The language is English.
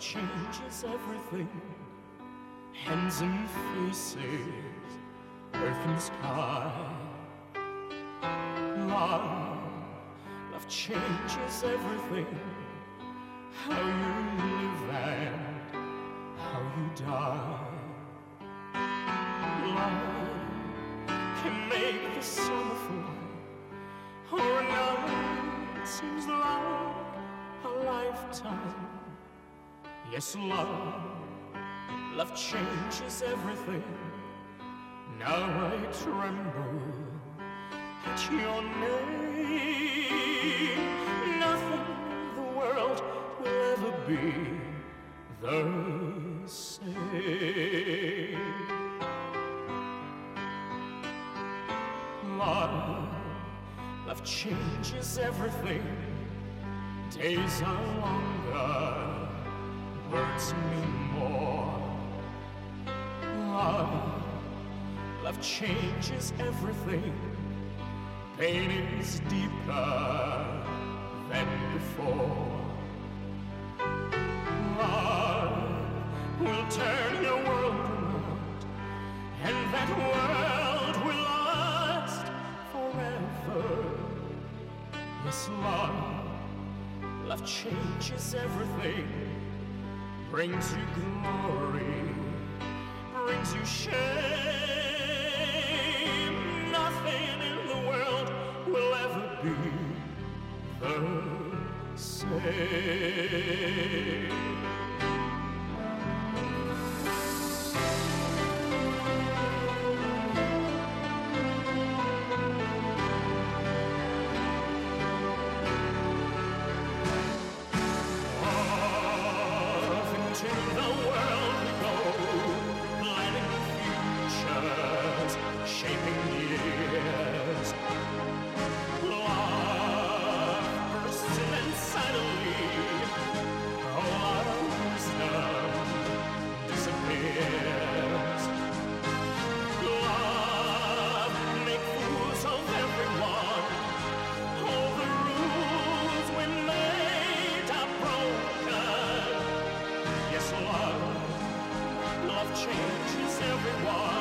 changes everything. Hands and faces, earth and sky. Love, love changes everything. How you live and how you die. Love can make the summer fly, or a night seems like a lifetime. Yes, love, love changes everything. Now I tremble at your name. Nothing in the world will ever be the same. Love, love changes everything. Days are longer, words mean more. Love, love changes everything. Pain is deeper than before. Love will turn your world around, and that world will last forever. Yes, love, love changes everything, brings you glory, brings you shame. Nothing in the world will ever be the same. the world. changes everyone.